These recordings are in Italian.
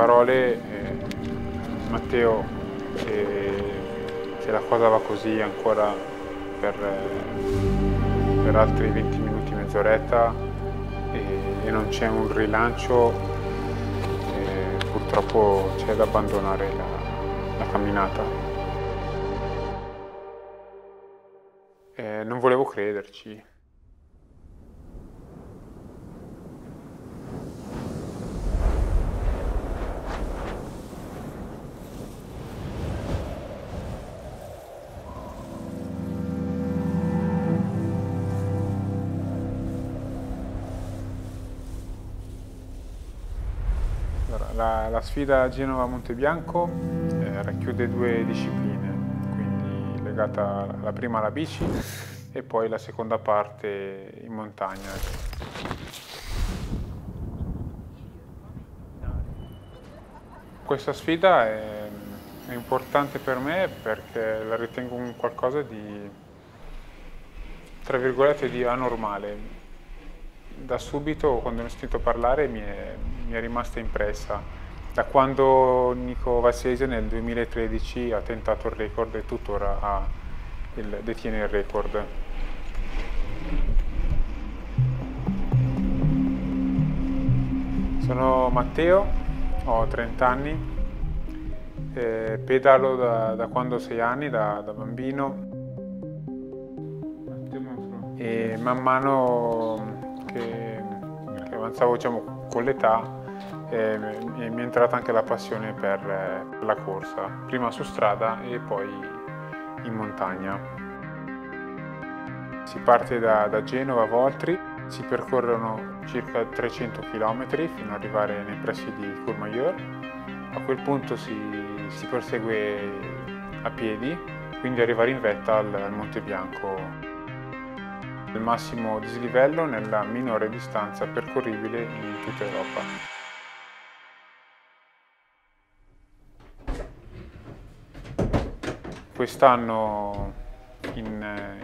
parole, eh, Matteo, se, se, la cosa va così ancora per, per altri 20 minuti, mezz'oretta e, e, non c'è un rilancio, eh, purtroppo c'è da abbandonare la, la camminata. Eh, non volevo crederci. La, sfida Genova-Montebianco eh, racchiude due discipline, quindi legata la prima alla bici e poi la seconda parte in montagna. Questa sfida è, è importante per me perché la ritengo un qualcosa di, tra virgolette, di anormale da subito quando ne ho sentito parlare mi è, mi è rimasta impressa. Da quando Nico Vassese nel 2013 ha tentato il record e tuttora il, detiene il record. Sono Matteo, ho 30 anni, eh, pedalo da, da, quando ho 6 anni, da, da bambino e man mano che, che avanzavo diciamo, con l'età e mi è entrata anche la passione per, la corsa, prima su strada e poi in montagna. Si parte da, da Genova a Voltri, si percorrono circa 300 km fino ad arrivare nei pressi di Courmayeur. A quel punto si, si prosegue a piedi, quindi arrivare in vetta al, al Monte Bianco il massimo dislivello nella minore distanza percorribile in tutta Europa. Quest'anno in,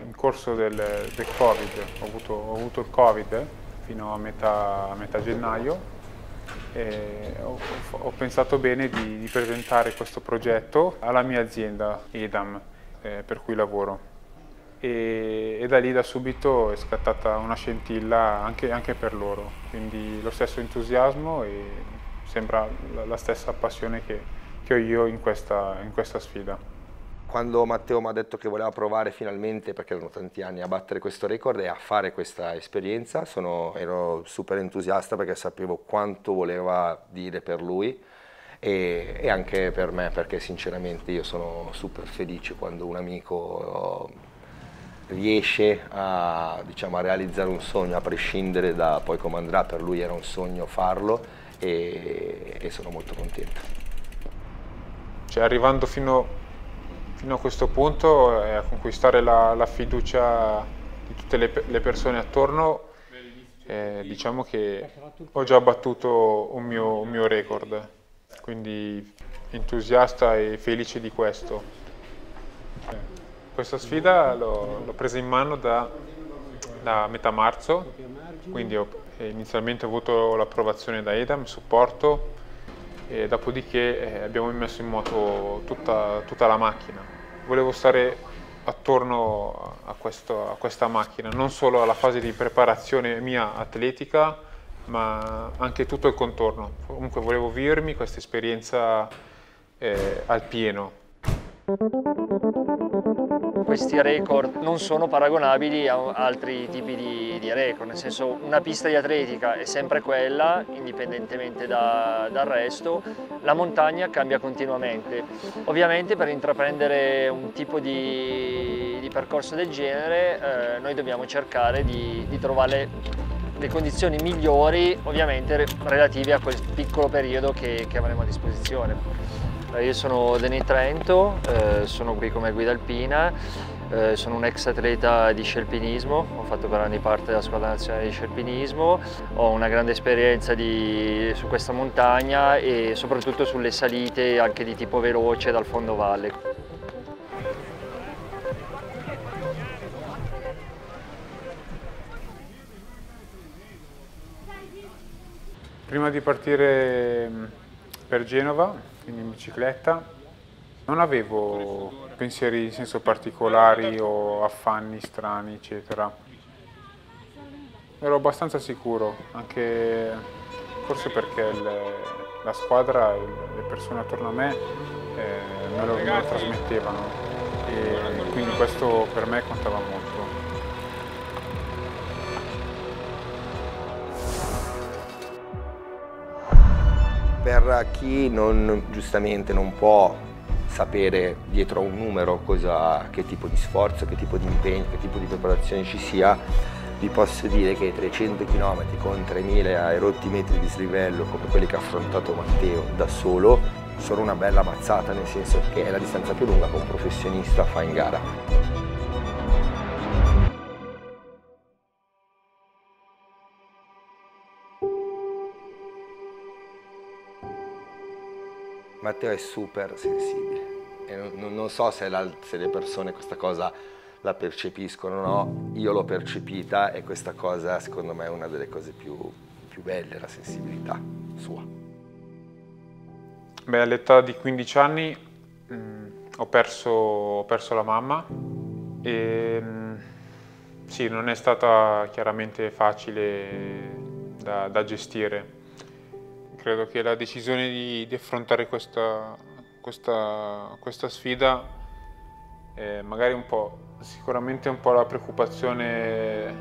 in, corso del, del Covid, ho avuto, ho avuto, il Covid fino a metà, a metà gennaio e ho, ho, pensato bene di, di, presentare questo progetto alla mia azienda EDAM eh, per cui lavoro. E, e, da lì da subito è scattata una scintilla anche, anche, per loro, quindi lo stesso entusiasmo e sembra la, la stessa passione che, che, ho io in questa, in questa sfida. Quando Matteo mi ha detto che voleva provare finalmente, perché erano tanti anni, a battere questo record e a fare questa esperienza, sono, ero super entusiasta perché sapevo quanto voleva dire per lui e, e, anche per me, perché sinceramente io sono super felice quando un amico riesce a, diciamo, a, realizzare un sogno a prescindere da poi come andrà, per lui era un sogno farlo e, e sono molto contento. Cioè, arrivando fino, fino, a questo punto e a conquistare la, la, fiducia di tutte le, le persone attorno, eh, diciamo che ho già battuto un mio, un mio record, quindi entusiasta e felice di questo. Questa sfida l'ho, presa in mano da, da, metà marzo, quindi ho inizialmente avuto l'approvazione da EDAM, supporto, e dopodiché eh, abbiamo messo in moto tutta, tutta la macchina. Volevo stare attorno a, questo, a, questa macchina, non solo alla fase di preparazione mia atletica, ma anche tutto il contorno. Comunque volevo vivermi questa esperienza eh, al pieno questi record non sono paragonabili a altri tipi di, di, record, nel senso una pista di atletica è sempre quella, indipendentemente da, dal resto, la montagna cambia continuamente. Ovviamente per intraprendere un tipo di, di percorso del genere eh, noi dobbiamo cercare di, di trovare le condizioni migliori, ovviamente relative a quel piccolo periodo che, che avremo a disposizione. Io sono Denis Trento, eh, sono qui come guida alpina, eh, sono un ex atleta di scelpinismo, ho fatto per anni parte della squadra nazionale di scelpinismo, ho una grande esperienza di, su questa montagna e soprattutto sulle salite anche di tipo veloce dal fondovalle. Prima di partire per Genova, quindi in bicicletta. Non avevo pensieri in senso particolari o affanni strani, eccetera. Ero abbastanza sicuro, anche forse perché le, la squadra, le persone attorno a me eh, me, lo, me lo trasmettevano e quindi questo per me contava molto. Per chi non, giustamente non può sapere dietro a un numero cosa, che tipo di sforzo, che tipo di impegno, che tipo di preparazione ci sia, vi posso dire che 300 km con 3000 erotti metri di slivello come quelli che ha affrontato Matteo da solo sono una bella mazzata, nel senso che è la distanza più lunga che un professionista fa in gara. Matteo è super sensibile. E non, non so se, la, se, le persone questa cosa la percepiscono o no, io l'ho percepita e questa cosa secondo me è una delle cose più, più belle, la sensibilità sua. Beh, all'età di 15 anni mh, mm, ho, perso, ho, perso, la mamma e mh, mm, sì, non è stata chiaramente facile da, da gestire credo che la decisione di, di affrontare questa, questa, questa sfida, eh, magari un po', sicuramente un po' la preoccupazione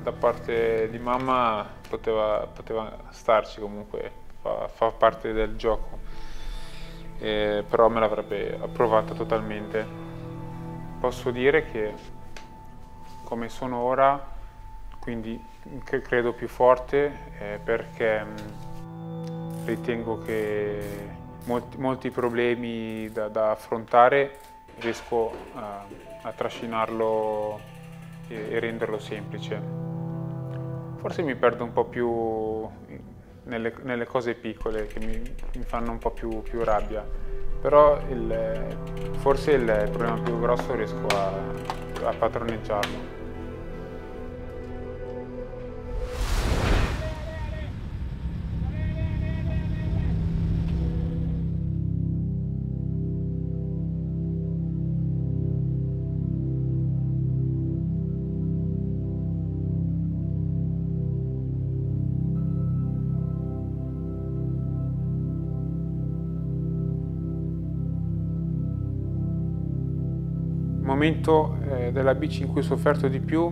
da parte di mamma poteva, poteva starci comunque, fa, fa, parte del gioco, eh, però me l'avrebbe approvata totalmente. Posso dire che come sono ora, quindi credo più forte, eh, perché ritengo che molti, molti problemi da, da, affrontare riesco a, a trascinarlo e, e, renderlo semplice. Forse mi perdo un po' più nelle, nelle cose piccole che mi, mi, fanno un po' più, più rabbia, però il, forse il problema più grosso riesco a, a padroneggiarlo. Momento eh, della bici in cui ho sofferto di più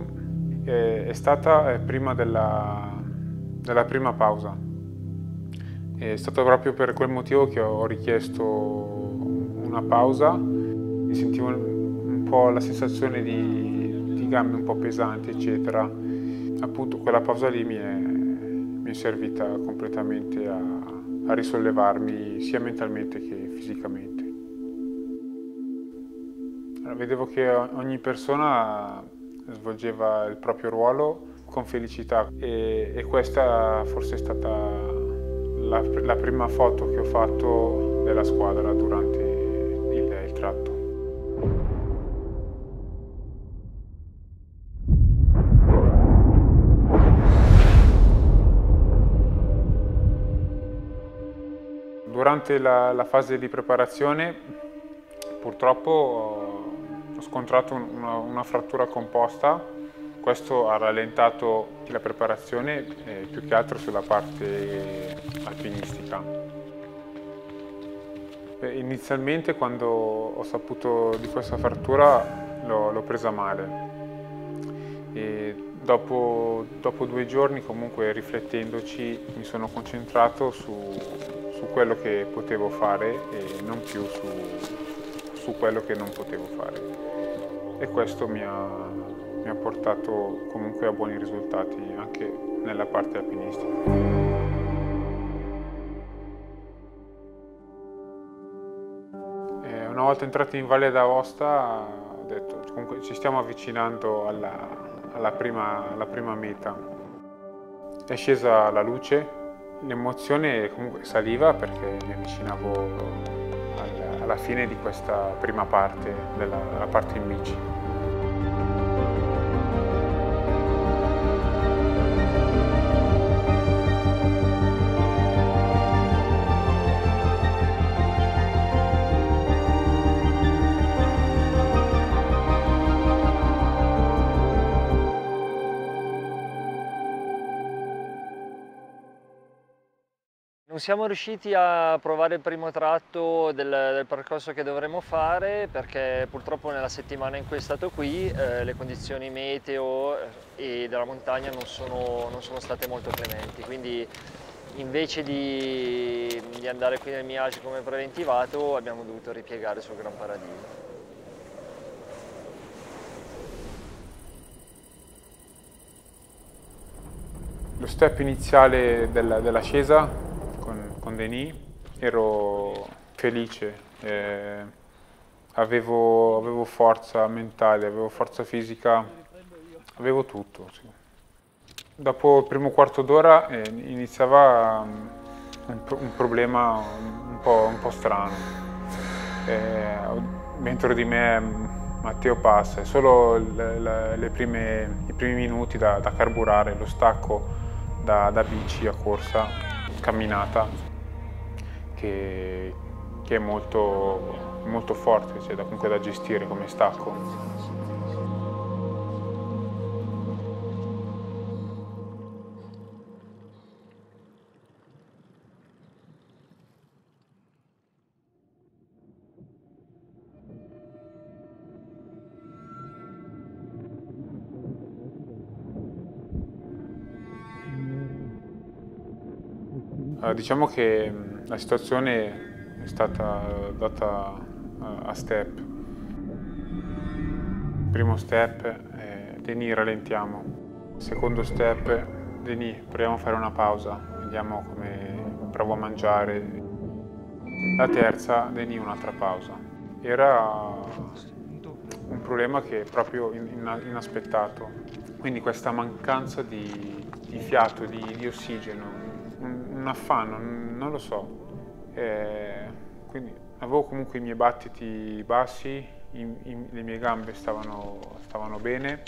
eh, è stata eh, prima della, della, prima pausa. È stato proprio per quel motivo che ho richiesto una pausa, mi sentivo un po' la sensazione di, di gambe un po' pesanti, eccetera. Appunto quella pausa lì mi è, mi è servita completamente a, a risollevarmi sia mentalmente che fisicamente. Vedevo che ogni persona svolgeva il proprio ruolo con felicità e, e questa forse è stata la, la, prima foto che ho fatto della squadra durante il, il tratto. Durante la, la fase di preparazione purtroppo ho scontrato una, una frattura composta, questo ha rallentato la preparazione eh, più che altro sulla parte alpinistica. Eh, inizialmente quando ho saputo di questa frattura l'ho presa male. E dopo, dopo, due giorni comunque riflettendoci mi sono concentrato su, su quello che potevo fare e non più su, su quello che non potevo fare e questo mi ha, mi ha portato comunque a buoni risultati anche nella parte alpinistica. una volta entrati in Valle d'Aosta ho detto comunque ci stiamo avvicinando alla, alla, prima, alla, prima, meta. È scesa la luce, l'emozione comunque saliva perché mi avvicinavo alla fine di questa prima parte, della, della parte in bici. Non siamo riusciti a provare il primo tratto del, del percorso che dovremmo fare perché purtroppo nella settimana in cui è stato qui eh, le condizioni meteo eh, e della montagna non sono, non sono state molto clementi, quindi invece di, di andare qui nel Miage come preventivato abbiamo dovuto ripiegare sul Gran Paradiso. Lo step iniziale dell'ascesa con Denis, ero felice, eh, avevo, avevo, forza mentale, avevo forza fisica, avevo tutto. Sì. Dopo il primo quarto d'ora eh, iniziava um, un, un, problema un po', un po strano. Eh, dentro di me mm, Matteo passa, è solo le, le, le prime, i primi minuti da, da carburare, lo stacco da, da bici a corsa, camminata che, che è molto, molto forte, cioè da, comunque da gestire come stacco. Diciamo che la situazione è stata data a step. Primo step, eh, Denis rallentiamo. Secondo step, Denis proviamo a fare una pausa, vediamo come provo a mangiare. La terza, Denis un'altra pausa. Era un problema che è proprio inaspettato. Quindi questa mancanza di, di fiato, di, di ossigeno, un, affanno, non lo so, eh, quindi avevo comunque i miei battiti bassi, i, i, le mie gambe stavano, stavano, bene,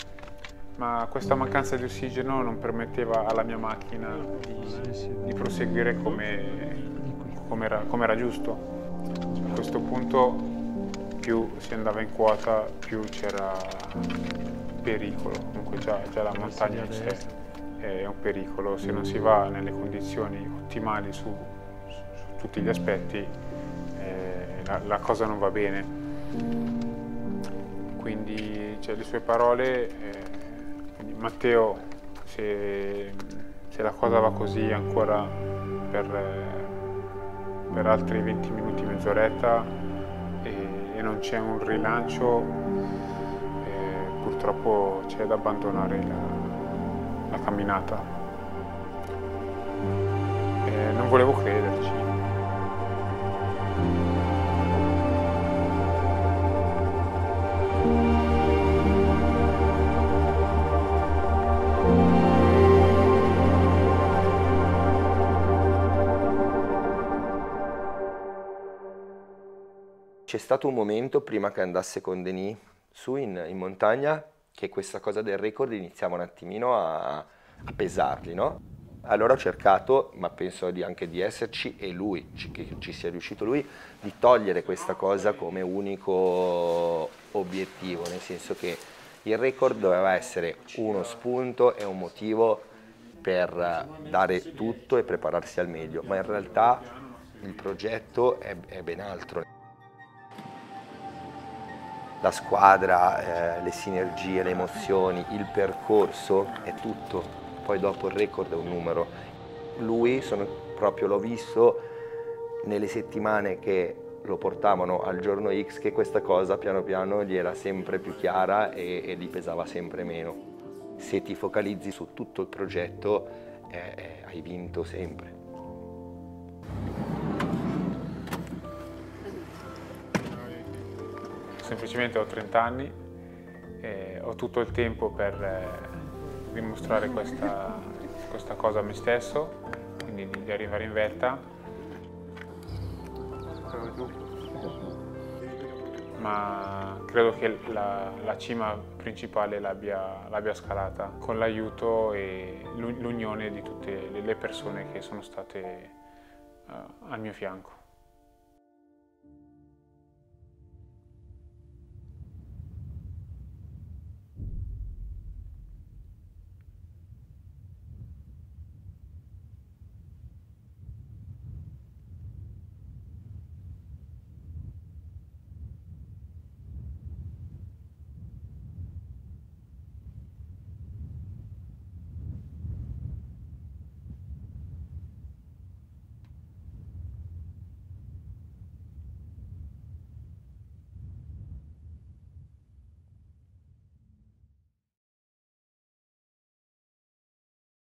ma questa mancanza di ossigeno non permetteva alla mia macchina di, di proseguire come, come, era, come era giusto. A questo punto più si andava in quota più c'era pericolo, comunque già, già la montagna sé è un pericolo, se non si va nelle condizioni ottimali su tutti gli aspetti eh, la, la, cosa non va bene. Quindi cioè, le sue parole, eh, Matteo se, se, la cosa va così ancora per, per altri 20 minuti, mezz'oretta e, e, non c'è un rilancio, eh, purtroppo c'è da abbandonare la, la camminata. Eh, non volevo crederci. C'è stato un momento prima che andasse con Denis su in, in montagna che questa cosa del record iniziava un attimino a, a pesarli, no? Allora ho cercato, ma penso di anche di esserci, e lui, che ci sia riuscito lui, di togliere questa cosa come unico obiettivo, nel senso che il record doveva essere uno spunto e un motivo per dare tutto e prepararsi al meglio, ma in realtà il progetto è, è ben altro la squadra, eh, le sinergie, le emozioni, il percorso è tutto, poi dopo il record è un numero. Lui, sono, proprio l'ho visto nelle settimane che lo portavano al giorno X che questa cosa piano piano gli era sempre più chiara e, e gli pesava sempre meno. Se ti focalizzi su tutto il progetto eh, eh, hai vinto sempre. Semplicemente ho 30 anni e ho tutto il tempo per eh, dimostrare questa, questa cosa a me stesso, quindi di arrivare in vetta. Ma credo che la, la cima principale l'abbia scalata con l'aiuto e l'unione di tutte le persone che sono state uh, al mio fianco.